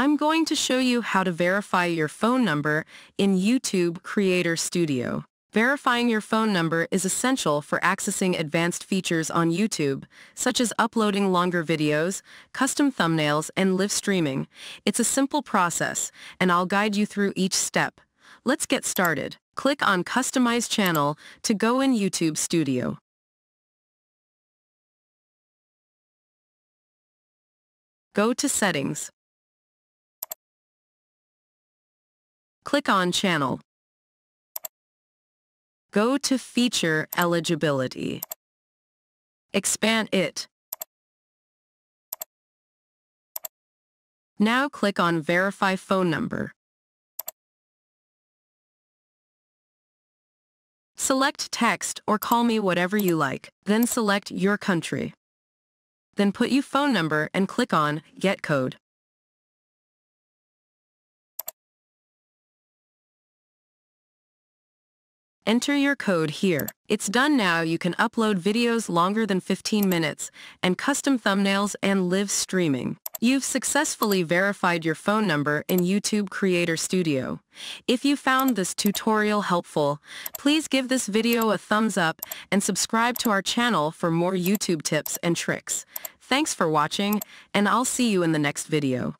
I'm going to show you how to verify your phone number in YouTube Creator Studio. Verifying your phone number is essential for accessing advanced features on YouTube, such as uploading longer videos, custom thumbnails, and live streaming. It's a simple process, and I'll guide you through each step. Let's get started. Click on Customize Channel to go in YouTube Studio. Go to Settings. Click on Channel. Go to Feature Eligibility. Expand it. Now click on Verify Phone Number. Select text or call me whatever you like, then select your country. Then put your phone number and click on Get Code. Enter your code here. It's done now you can upload videos longer than 15 minutes and custom thumbnails and live streaming. You've successfully verified your phone number in YouTube Creator Studio. If you found this tutorial helpful, please give this video a thumbs up and subscribe to our channel for more YouTube tips and tricks. Thanks for watching, and I'll see you in the next video.